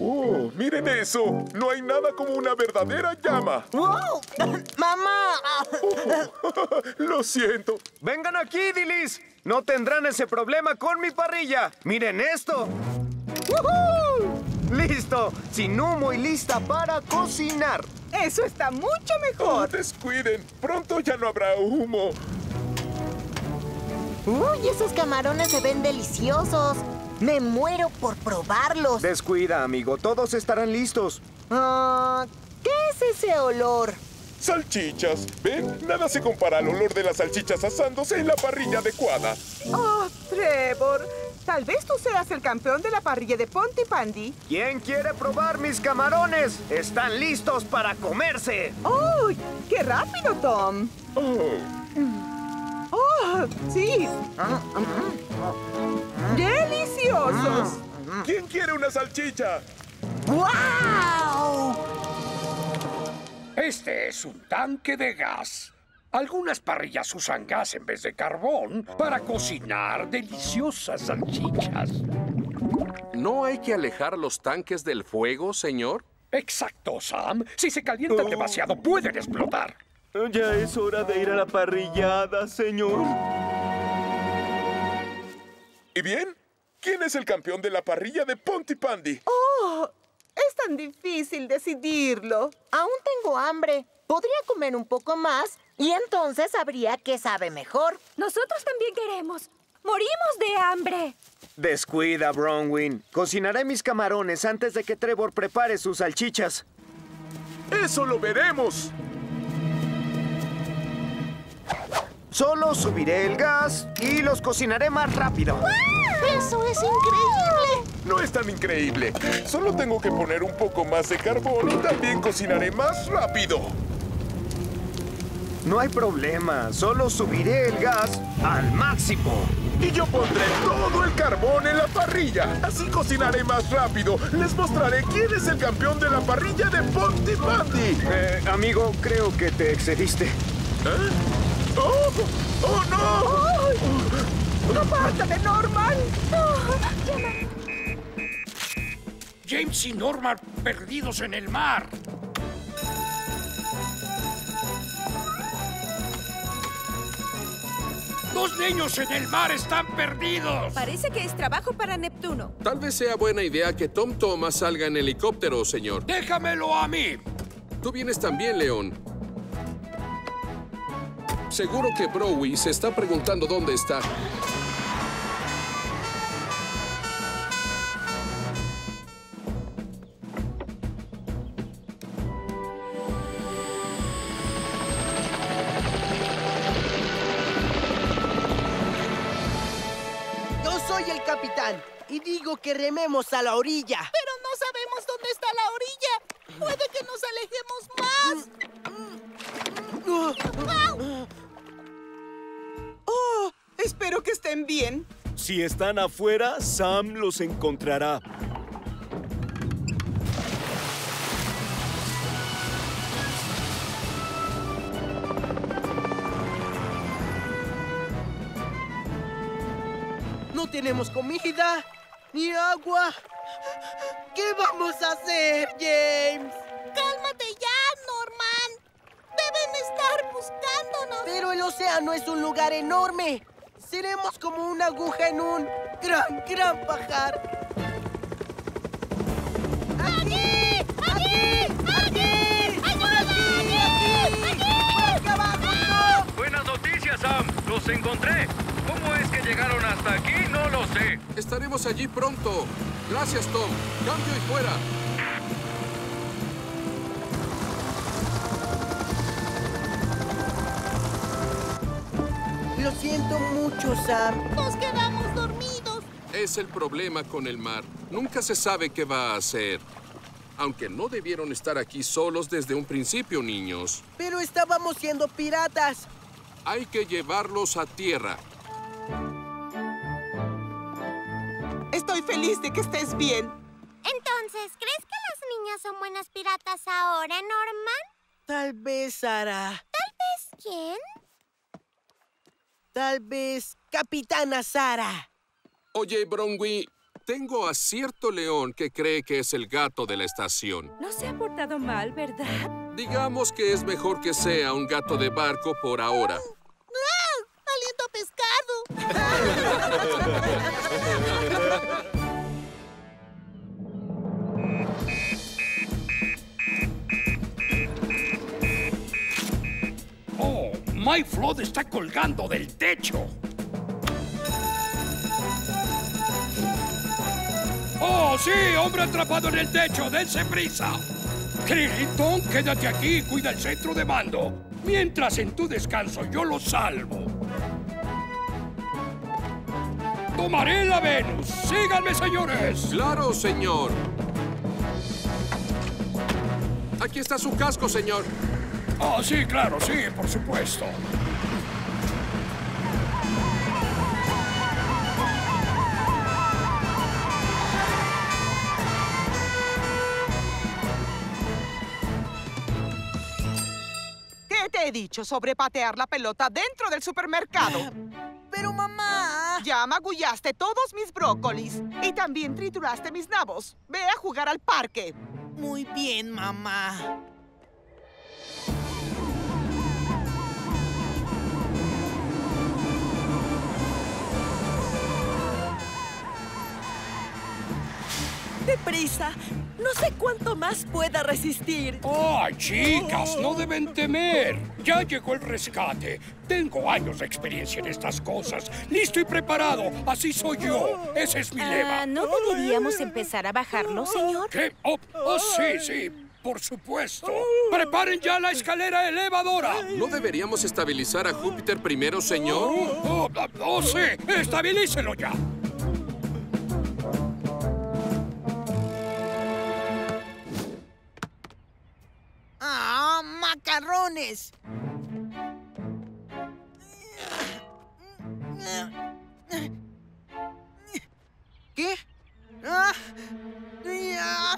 ¡Oh, miren eso! No hay nada como una verdadera llama. ¡Wow! ¡Mamá! Lo siento. Vengan aquí, Dilis. No tendrán ese problema con mi parrilla. Miren esto. ¡Listo! Sin humo y lista para cocinar. Eso está mucho Oh, mejor. descuiden. Pronto ya no habrá humo. ¡Uy, esos camarones se ven deliciosos! Me muero por probarlos. Descuida, amigo. Todos estarán listos. Ah, ¿Qué es ese olor? Salchichas. ¿Ven? Nada se compara al olor de las salchichas asándose en la parrilla adecuada. Oh, Trevor, tal vez tú seas el campeón de la parrilla de Pontypandy. ¿Quién quiere probar mis camarones? Están listos para comerse. ¡Oh, qué rápido, Tom! Oh, ¡Oh, sí! ¡Deliciosos! ¿Quién quiere una salchicha? ¡Wow! Este es un tanque de gas. Algunas parrillas usan gas en vez de carbón para cocinar deliciosas salchichas. ¿No hay que alejar los tanques del fuego, señor? Exacto, Sam. Si se calientan demasiado, pueden explotar. Ya es hora de ir a la parrillada, señor. ¿Y bien? ¿Quién es el campeón de la parrilla de Pontypandy? ¡Oh! Es tan difícil decidirlo. Aún tengo hambre. Podría comer un poco más y entonces sabría qué sabe mejor. Nosotros también queremos. Morimos de hambre. Descuida, Bronwyn. Cocinaré mis camarones antes de que Trevor prepare sus salchichas. ¡Eso lo veremos! Solo subiré el gas y los cocinaré más rápido. ¡Eso es increíble! No es tan increíble. Solo tengo que poner un poco más de carbón y también cocinaré más rápido. No hay problema. Solo subiré el gas al máximo. Y yo pondré todo el carbón en la parrilla. Así cocinaré más rápido. Les mostraré quién es el campeón de la parrilla de Pontypandy. Eh, amigo, creo que te excediste. ¿Eh? ¡Oh! ¡Oh, no! ¡Apártate, Norman! James y Norman perdidos en el mar. Los niños en el mar están perdidos. Parece que es trabajo para Neptuno. Tal vez sea buena idea que Tom Thomas salga en helicóptero, señor. Déjamelo a mí. Tú vienes también, León. Seguro que Browy se está preguntando dónde está. Yo soy el capitán y digo que rememos a la orilla. Pero bien. Si están afuera, Sam los encontrará. No tenemos comida ni agua. ¿Qué vamos a hacer, James? Cálmate ya, Norman. Deben estar buscándonos. Pero el océano es un lugar enorme. Seremos como una aguja en un gran, gran pajar. ¡Aquí! ¡Aquí! ¡Aquí! ¡Ayuda! ¡Aquí! ¡Aquí! Buenas noticias, Sam. Los encontré. ¿Cómo es que llegaron hasta aquí? No lo sé. Estaremos allí pronto. Gracias, Tom. Cambio y fuera. Lo siento mucho, Sam. Nos quedamos dormidos. Es el problema con el mar. Nunca se sabe qué va a hacer. Aunque no debieron estar aquí solos desde un principio, niños. Pero estábamos siendo piratas. Hay que llevarlos a tierra. Estoy feliz de que estés bien. Entonces, ¿crees que las niñas son buenas piratas ahora, Norman? Tal vez, Sara. ¿Tal vez quién? Tal vez Capitana Sara. Oye, Bronwy, Tengo a cierto león que cree que es el gato de la estación. No se ha portado mal, ¿verdad? Digamos que es mejor que sea un gato de barco por ahora. ¡Ah! ¡Aliento a pescado! My Flood está colgando del techo. ¡Oh, sí! ¡Hombre atrapado en el techo! ¡Dense prisa! Krillington, quédate aquí y cuida el centro de mando. Mientras en tu descanso yo lo salvo. Tomaré la Venus. Síganme, señores. Claro, señor. Aquí está su casco, señor. Oh, sí, claro, sí, por supuesto. ¿Qué te he dicho sobre patear la pelota dentro del supermercado? Pero mamá... Ya magullaste todos mis brócolis y también trituraste mis nabos. Ve a jugar al parque. Muy bien, mamá. ¡Deprisa! No sé cuánto más pueda resistir. ¡Ay, chicas! No deben temer. Ya llegó el rescate. Tengo años de experiencia en estas cosas. Listo y preparado. Así soy yo. Ese es mi lema. Ah, ¿No deberíamos empezar a bajarlo, señor? ¿Qué? Oh, oh, sí, sí. Por supuesto. ¡Preparen ya la escalera elevadora! ¿No deberíamos estabilizar a Júpiter primero, señor? ¡Oh, oh, oh sí! ¡Estabilícelo ya! ¿Qué? ¡Ah! ¡Ah!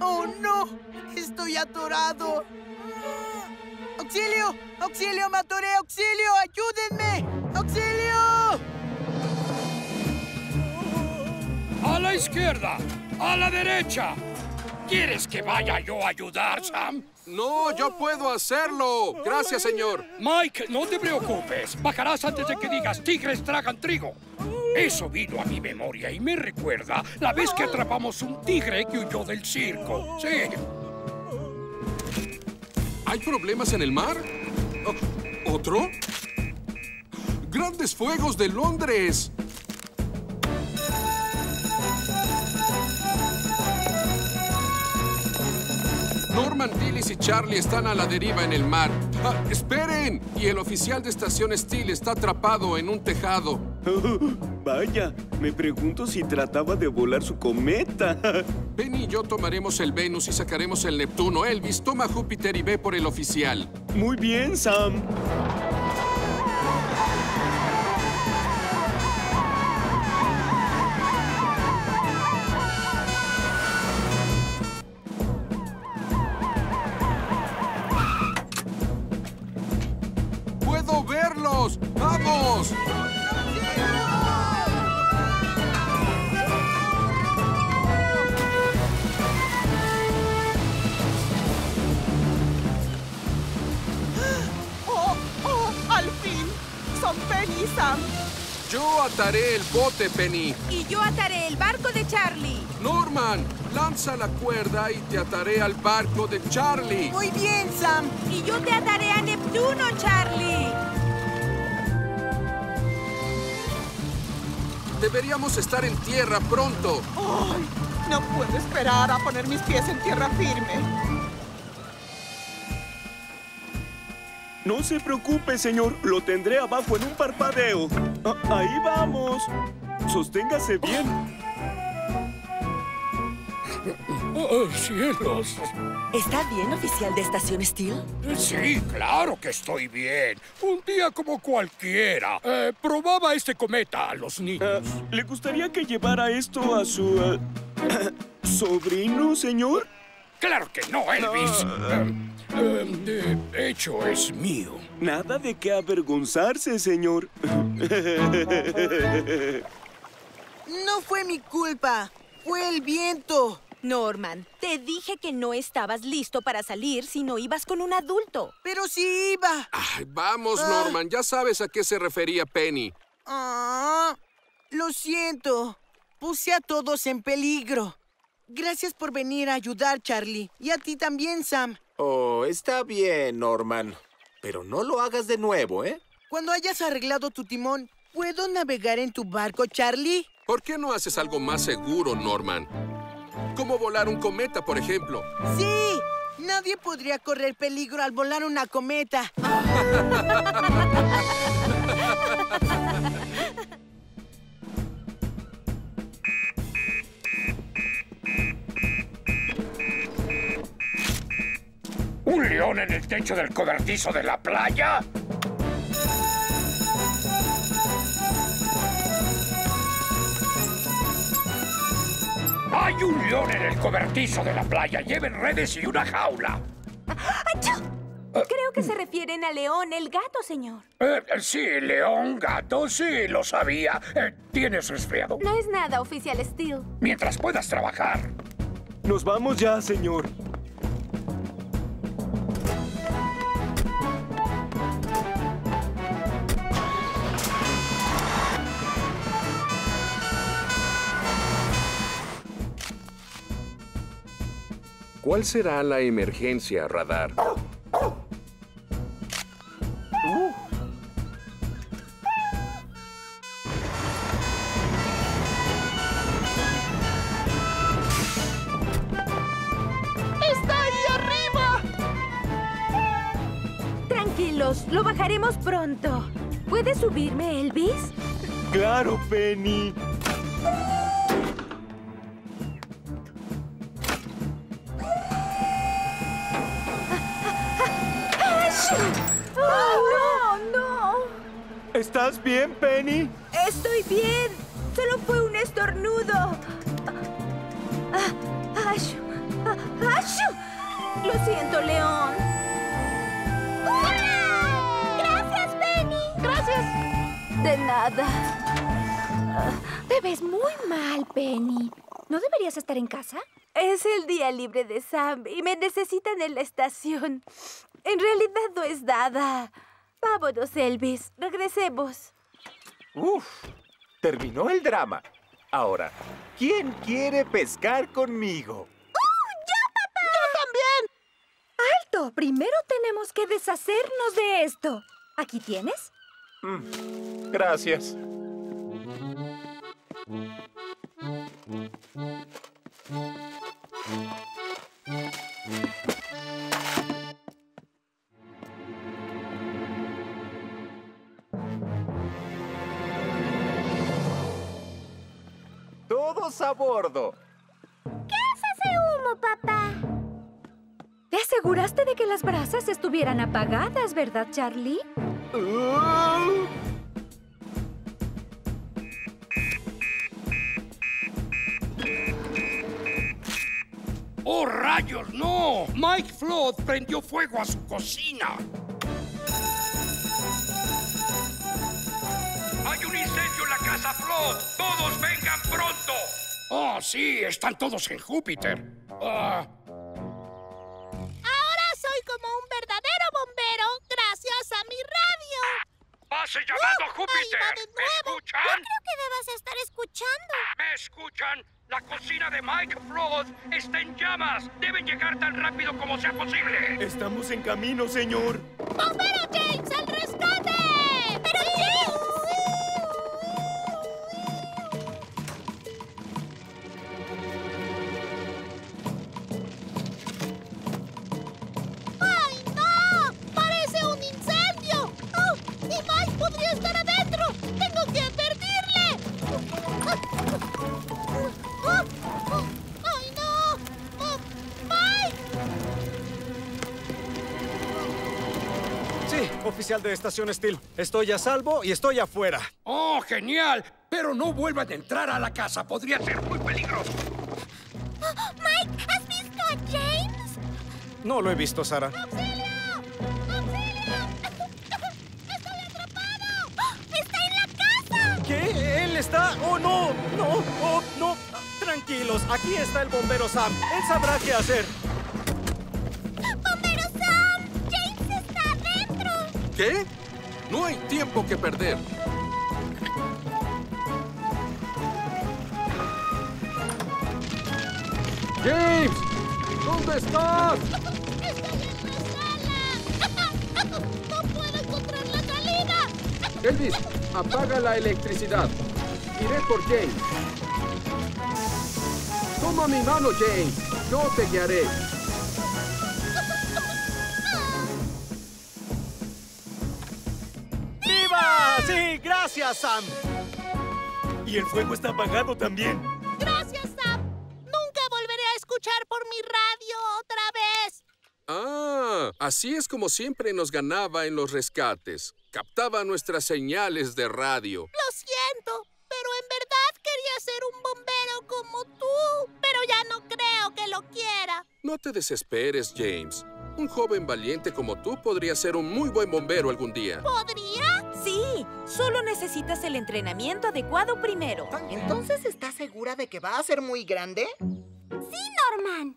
¡Oh, no! ¡Estoy atorado! ¡Auxilio! ¡Auxilio! ¡Me atoré! ¡Auxilio! ¡Ayúdenme! ¡Auxilio! ¡A la izquierda! ¡A la derecha! ¿Quieres que vaya yo a ayudar, Sam? No, yo puedo hacerlo. Gracias, señor. Mike, no te preocupes. Bajarás antes de que digas tigres tragan trigo. Eso vino a mi memoria y me recuerda la vez que atrapamos un tigre que huyó del circo. Sí. ¿Hay problemas en el mar? ¿Otro? ¡Grandes fuegos de Londres! Norman, Dillis y Charlie están a la deriva en el mar. Ah, ¡Esperen! Y el oficial de estación Steel está atrapado en un tejado. vaya, me pregunto si trataba de volar su cometa. Penny y yo tomaremos el Venus y sacaremos el Neptuno. Elvis, toma Júpiter y ve por el oficial. Muy bien, Sam. Yo ataré el bote, Penny. Y yo ataré el barco de Charlie. Norman, lanza la cuerda y te ataré al barco de Charlie. Muy bien, Sam. Y yo te ataré a Neptuno, Charlie. Deberíamos estar en tierra pronto. ¡Ay! No puedo esperar a poner mis pies en tierra firme. No se preocupe, señor. Lo tendré abajo en un parpadeo. Ah, ahí vamos. Sosténgase bien. ¡Oh, cielos! ¿Está bien, oficial de Estación Steel? Sí, claro que estoy bien. Un día como cualquiera. Eh, probaba este cometa a los niños. Ah, ¿Le gustaría que llevara esto a su... ah, sobrino, señor? ¡Claro que no, Elvis! Eh, eh, de hecho, es mío. Nada de qué avergonzarse, señor. No fue mi culpa. Fue el viento. Norman, te dije que no estabas listo para salir si no ibas con un adulto. Pero sí iba. Ay, vamos, Ah. Norman. Ya sabes a qué se refería Penny. Ah, lo siento. Puse a todos en peligro. Gracias por venir a ayudar, Charlie. Y a ti también, Sam. Oh, está bien, Norman. Pero no lo hagas de nuevo, ¿eh? Cuando hayas arreglado tu timón, ¿puedo navegar en tu barco, Charlie? ¿Por qué no haces algo más seguro, Norman? Como volar un cometa, por ejemplo. Sí. Nadie podría correr peligro al volar una cometa. en el techo del cobertizo de la playa? Hay un león en el cobertizo de la playa. Lleven redes y una jaula. Creo que se refieren a León, el gato, señor. Eh, eh, sí, león, gato, sí, lo sabía. Eh, ¿Tienes resfriado? No es nada, oficial Steel. Mientras puedas trabajar. Nos vamos ya, señor. ¿Cuál será la emergencia, radar? ¡Está ahí arriba! Tranquilos, lo bajaremos pronto. ¿Puedes subirme, Elvis? Claro, Penny. Bien, Penny? Estoy bien. Solo fue un estornudo. Ah, ¡Ashu! Ah, ¡Ashu! Lo siento, León. ¡Gracias, Penny! Gracias. De nada. Ah, Te ves muy mal, Penny. ¿No deberías estar en casa? Es el día libre de Sam y me necesitan en la estación. En realidad no es nada. Vámonos, Elvis. Regresemos. Uf, terminó el drama. Ahora, ¿quién quiere pescar conmigo? ¡Alto! Primero tenemos que deshacernos de esto. ¿Aquí tienes? Mm, gracias. A bordo. ¿Qué es ese humo, papá? Te aseguraste de que las brasas estuvieran apagadas, ¿verdad, Charlie? Uh, ¡Oh, rayos, no! Mike Flood prendió fuego a su cocina. ¡Hay un incendio en la casa Flood! ¡Todos vengan pronto! Oh, sí, están todos en Júpiter. Ah, Ahora soy como un verdadero bombero gracias a mi radio. ¡Pase llamando ¡Uh! Júpiter! Ahí va de ¿Me nuevo. escuchan? Creo que debas estar escuchando. ¿Me escuchan? La cocina de Mike Flood está en llamas. Deben llegar tan rápido como sea posible. Estamos en camino, señor. ¡Bombero James, al oficial de Estación Steel. Estoy a salvo y estoy afuera. ¡Oh, genial! Pero no vuelvan a entrar a la casa. Podría ser muy peligroso. Mike, ¿has visto a James? No lo he visto, Sara. ¡Auxilio! ¡Auxilio! ¡Estoy atrapado! ¡Está en la casa! ¿Qué? Él está está? ¡Oh, no! ¡No! ¡Oh, no! Tranquilos, aquí está el bombero Sam. Él sabrá qué hacer. ¿Qué? No hay tiempo que perder. ¡James! ¿Dónde estás? ¡No puedo encontrar la salida! Elvis, apaga la electricidad. Iré por James. Toma mi mano, James. Yo te guiaré. ¡Gracias, Sam! Y el fuego está apagado también. ¡Gracias, Sam! Nunca volveré a escuchar por mi radio otra vez. Ah, así es como siempre nos ganaba en los rescates. Captaba nuestras señales de radio. Lo siento, pero en verdad quería ser un bombero como tú. Pero ya no creo que lo quiera. No te desesperes, James. Un joven valiente como tú podría ser un muy buen bombero algún día. ¿Podría? Sí, solo necesitas el entrenamiento adecuado primero. ¿Entonces estás segura de que va a ser muy grande? Sí, Norman.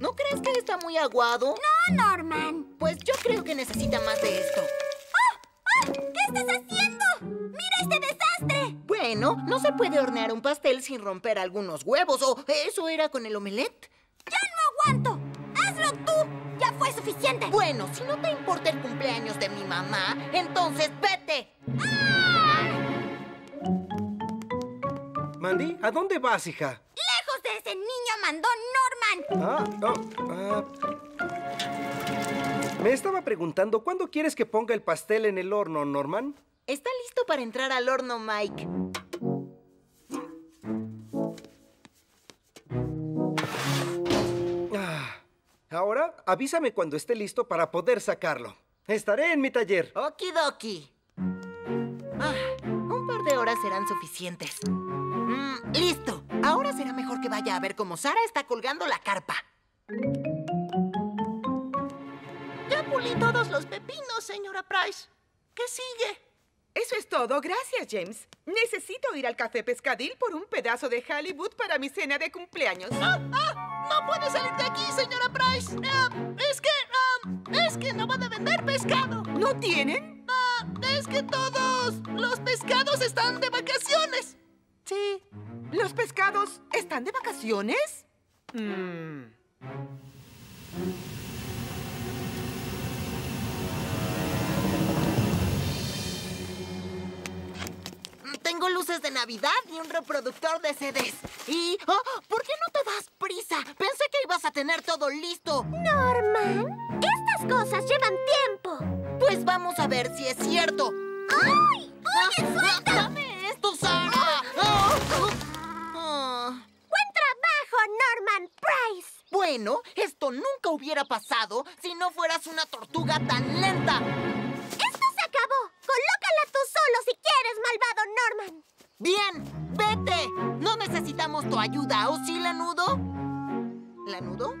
¿No crees que está muy aguado? No, Norman. Pues yo creo que necesita más de esto. ¡Ah! ¿Qué estás haciendo? ¡Mira este desastre! Bueno, no se puede hornear un pastel sin romper algunos huevos. ¿O eso era con el omelette? ¡Ya no aguanto! ¡Hazlo tú! ¡Ya fue suficiente! Bueno, si no te importa el cumpleaños de mi mamá, entonces vete. Mandy, ¿a dónde vas, hija? ¡Lejos de ese niño mandón Norman! Ah, oh, ah. Me estaba preguntando, ¿cuándo quieres que ponga el pastel en el horno, Norman? Está listo para entrar al horno, Mike. Avísame cuando esté listo para poder sacarlo. Estaré en mi taller. Okidoki. Ah, un par de horas serán suficientes. Mm, listo. Ahora será mejor que vaya a ver cómo Sara está colgando la carpa. Ya pulí todos los pepinos, señora Price. ¿Qué sigue? Eso es todo. Gracias, James. Necesito ir al café pescadil por un pedazo de Hollywood para mi cena de cumpleaños. ¡Ah! ¡Ah! ¡No puede salir de aquí, señora Price! Ah, es que... ah, es que no van a vender pescado. ¿No tienen? Ah, es que todos los pescados están de vacaciones. Sí. ¿Los pescados están de vacaciones? Mm. Tengo luces de Navidad y un reproductor de CDs. Y... oh, ¿Por qué no te das prisa? Pensé que ibas a tener todo listo. Norman, estas cosas llevan tiempo. Pues vamos a ver si es cierto. ¡Ay! ¡Oye, suelta! ¡Dame esto, Sara! Ah, ah. ¡Buen trabajo, Norman Price! Bueno, esto nunca hubiera pasado si no fueras una tortuga tan lenta. ¡Colócala tú solo si quieres, malvado Norman! Bien, vete. No necesitamos tu ayuda, ¿o sí, Lanudo? ¿Lanudo?